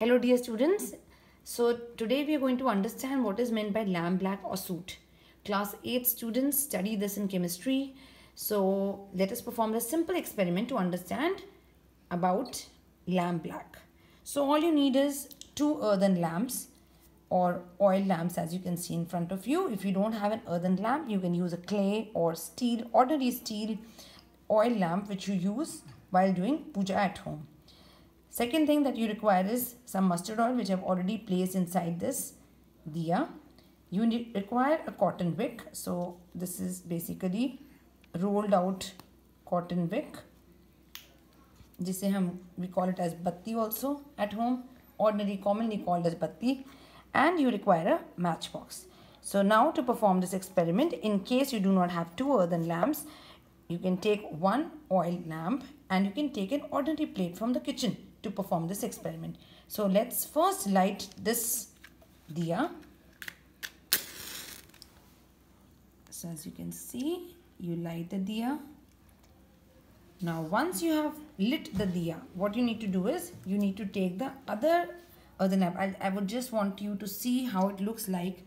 Hello dear students. So today we are going to understand what is meant by lamp black or soot. Class 8 students study this in chemistry. So let us perform a simple experiment to understand about lamp black. So all you need is two earthen lamps or oil lamps as you can see in front of you. If you don't have an earthen lamp, you can use a clay or steel, ordinary steel oil lamp which you use while doing puja at home. Second thing that you require is some mustard oil which I've already placed inside this diya. You require a cotton wick. So this is basically rolled out cotton wick. जिसे हम we call it as batti also at home ordinary commonly called as batti and you require a matchbox. So now to perform this experiment in case you do not have two earthen lamps you can take one oil lamp and you can take an ordinary plate from the kitchen to perform this experiment. So let's first light this diya. So as you can see, you light the diya. Now once you have lit the diya, what you need to do is you need to take the other other lamp. I, I would just want you to see how it looks like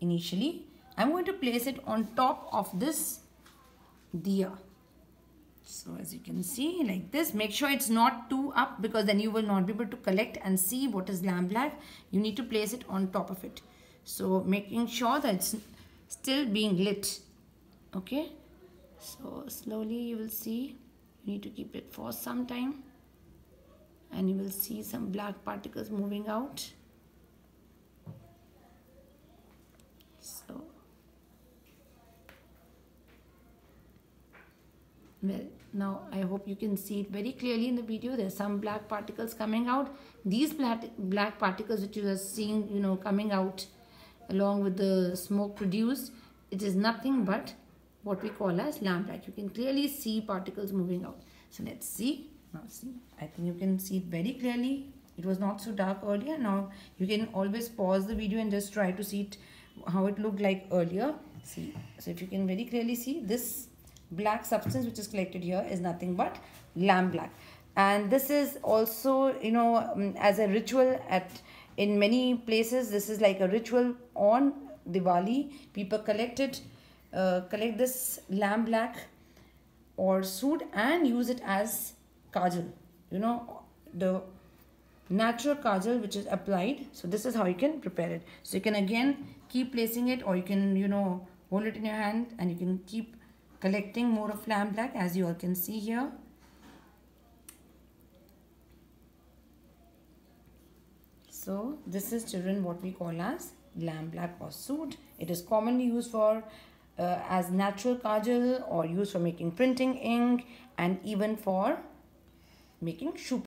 initially. I'm going to place it on top of this diya so as you can see like this make sure it's not too up because then you will not be able to collect and see what is lamp black you need to place it on top of it. So making sure that it's still being lit. Okay? So slowly you will see. You need to keep it for some time. And you will see some black particles moving out so well now i hope you can see it very clearly in the video. There's some black particles coming out. These black black particles which you are seeing you know coming out along with the smoke produced it is nothing but what we call as lamp black you can clearly see particles moving out. So let's see. Now see. I think you can see it very clearly. It was not so dark earlier. Now you can always pause the video and just try to see it how it looked like earlier. See. So if you can very clearly see this black substance which is collected here is nothing but lamp black. And this is also you know um, as a ritual at in many places this is like a ritual on Diwali. People collect it uh, collect this lamp black or soot and use it as kajal you know the natural kajal which is applied. So this is how you can prepare it. So you can again keep placing it or you can you know hold it in your hand and you can keep collecting more of lamp black as you all can see here. So this is children what we call as lamp black or soot. It is commonly used for uh, as natural kajal or used for making printing ink and even for making shoe